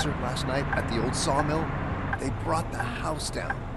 concert last night at the old sawmill, they brought the house down.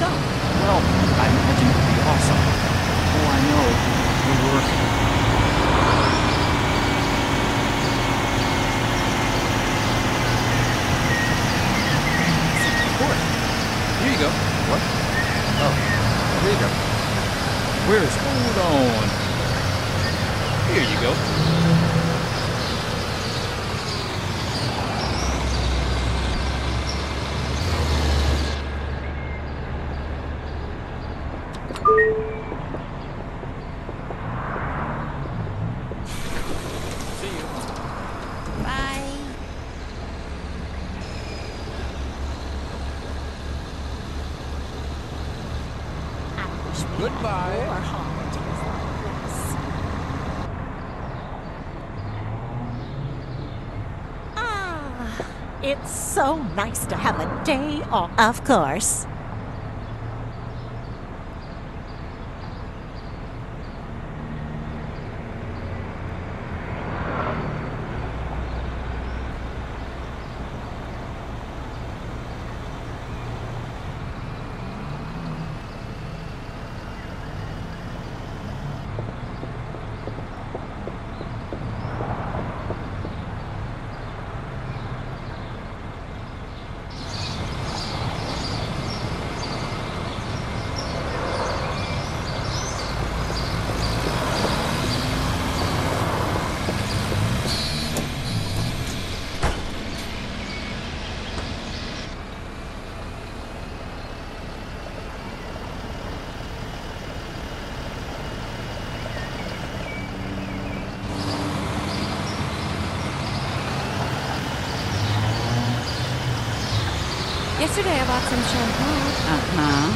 Well, I imagine it would be awesome. Oh, I know. Good work. It's so nice to have a day off. Of course. Yesterday I bought some shampoo. Uh huh.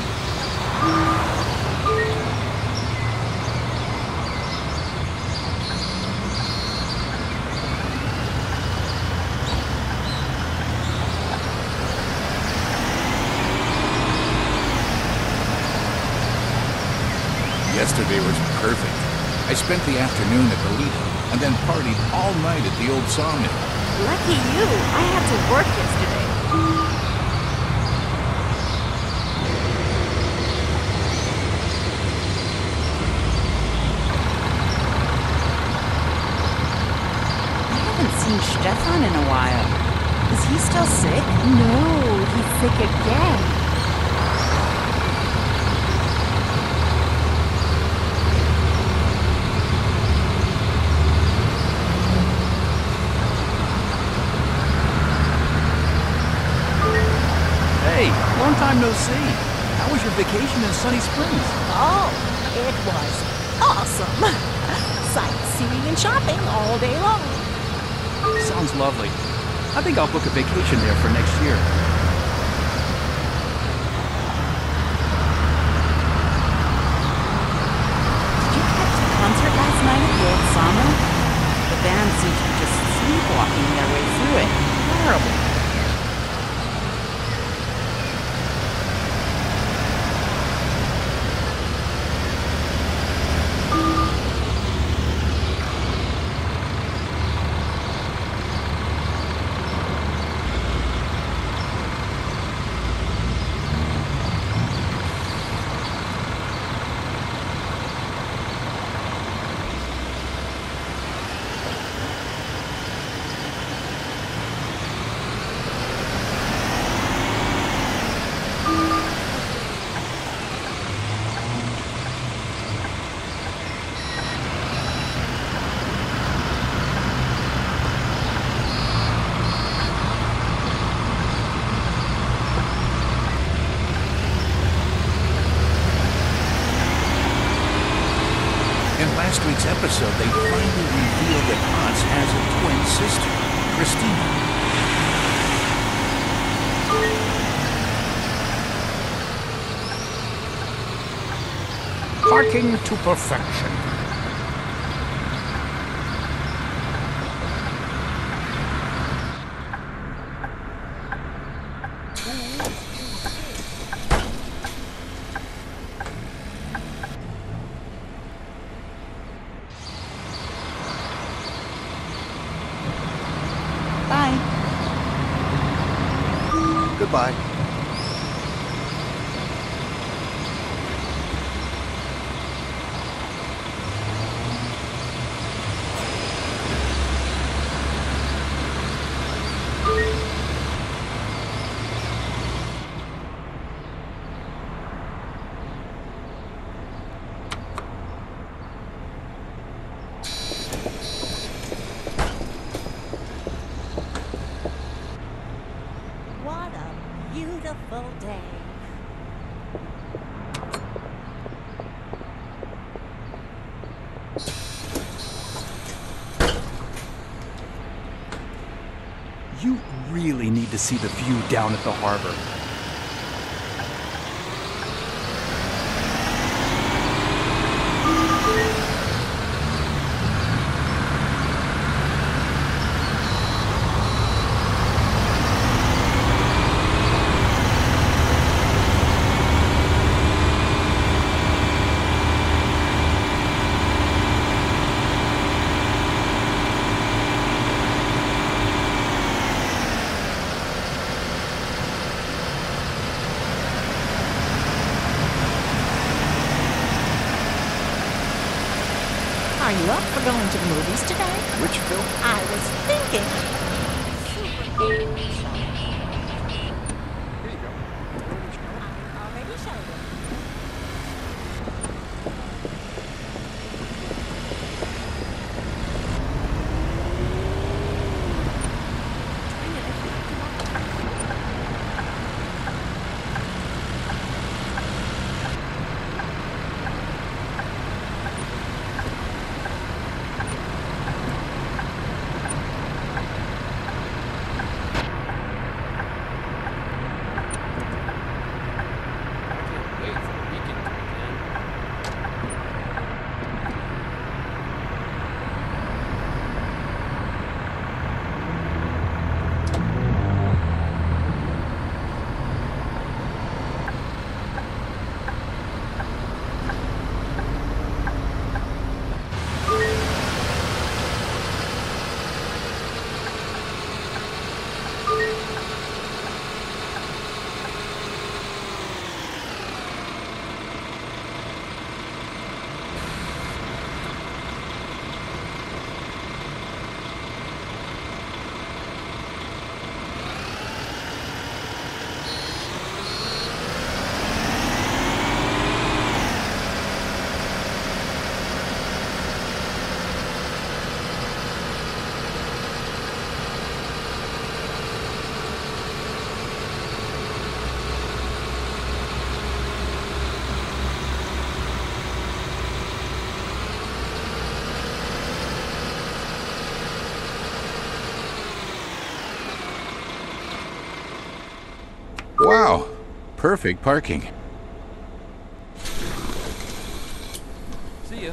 Yesterday was perfect. I spent the afternoon at the Lido and then partied all night at the old sawmill. Lucky you. I had to work yesterday. I haven't seen Stefan in a while. Is he still sick? No, he's sick again. Hey, long time no see. How was your vacation in Sunny Springs? Oh, it was awesome. Sightseeing and shopping all day long. Sounds lovely. I think I'll book a vacation there for next year. Did you catch the concert last night at the old sawmill? The band seemed to be just sleepwalking their way through it. Horrible. In last week's episode, they finally revealed that Hans has a twin sister, Christina. Parking to perfection. Goodbye. What a beautiful day. You really need to see the view down at the harbor. You up for going to the movies today? Which film? I was thinking. Wow, perfect parking. See ya.